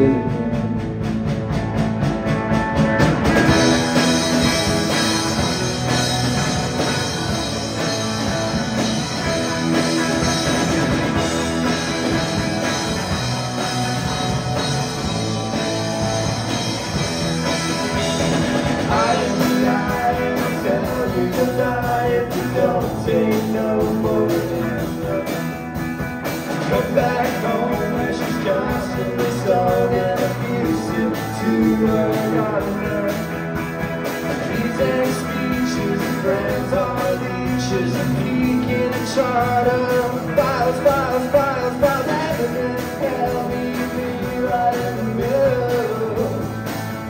just These ain't speeches, friends are leeches, peeking and charter. Files, files, files, files, evidence, tell me me right in the middle.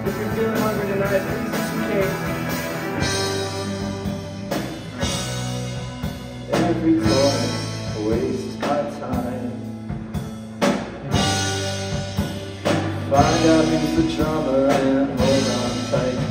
If you're feeling hungry tonight, please eat some cake. Every toy wastes my time. Find out who's the drummer and hold on tight.